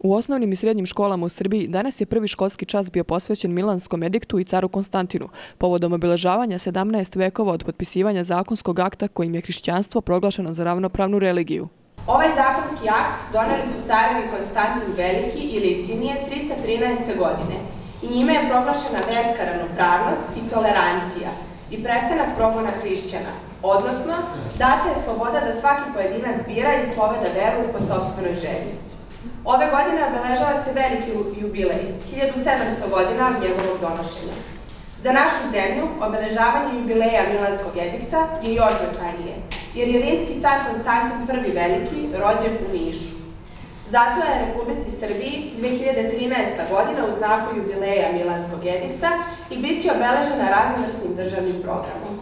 U osnovnim i srednjim školama u Srbiji danas je prvi školski čas bio posvećen Milanskom ediktu i caru Konstantinu, povodom obilažavanja 17 vekova od potpisivanja zakonskog akta kojim je hrišćanstvo proglašeno za ravnopravnu religiju. Ovaj zakonski akt doneli su carevi Konstantin Veliki i Licinije 313. godine i njime je proglašena verska ravnopravnost i tolerancija i prestanak progona hrišćana, odnosno data je sloboda da svaki pojedinac bira i spoveda veru po sobstvenoj želji. Ove godine obeležava se veliki jubilej, 1700 godina od njegovog donošenja. Za našu zemlju obeležavanje jubileja Milanskog edikta je još značajnije, jer je rimski car Konstantin I Veliki rođen u Nišu. Zato je Republici Srbiji 2013. godina u znaku jubileja Milanskog edikta i bit će obeležena raznovrsnim državnim programom.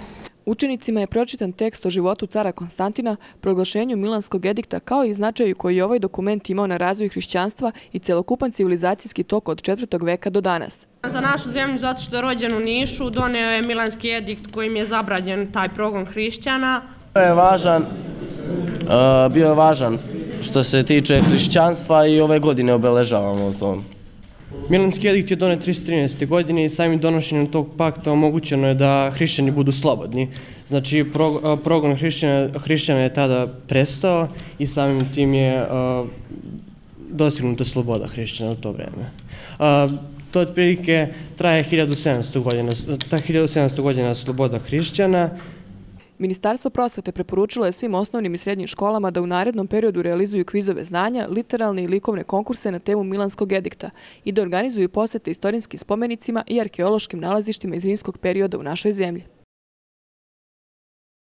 Učenicima je pročitan tekst o životu cara Konstantina, proglašenju Milanskog edikta kao i značaju koji je ovaj dokument imao na razvoj hrišćanstva i celokupan civilizacijski tok od četvrtog veka do danas. Za našu zemlju, zato što je rođen u Nišu, doneo je Milanski edikt kojim je zabranjen taj progon hrišćana. Bio je važan, bio je važan što se tiče hrišćanstva i ove godine obeležavamo to. Milanski edikt je donet 313. godine i samim donošenjem tog pakta omogućeno je da hrišćani budu slobodni. Znači, progon hrišćana, hrišćana je tada prestao i samim tim je dostignuta sloboda hrišćana u to vreme. To otprilike traje 1700 godina, ta 1700 godina sloboda hrišćana Ministarstvo prosvete preporučilo je svim osnovnim i srednjim školama da u narednom periodu realizuju kvizove znanja, literalne i likovne konkurse na temu Milanskog edikta i da organizuju posete istorijskim spomenicima i arheološkim nalazištima iz rimskog perioda u našoj zemlji.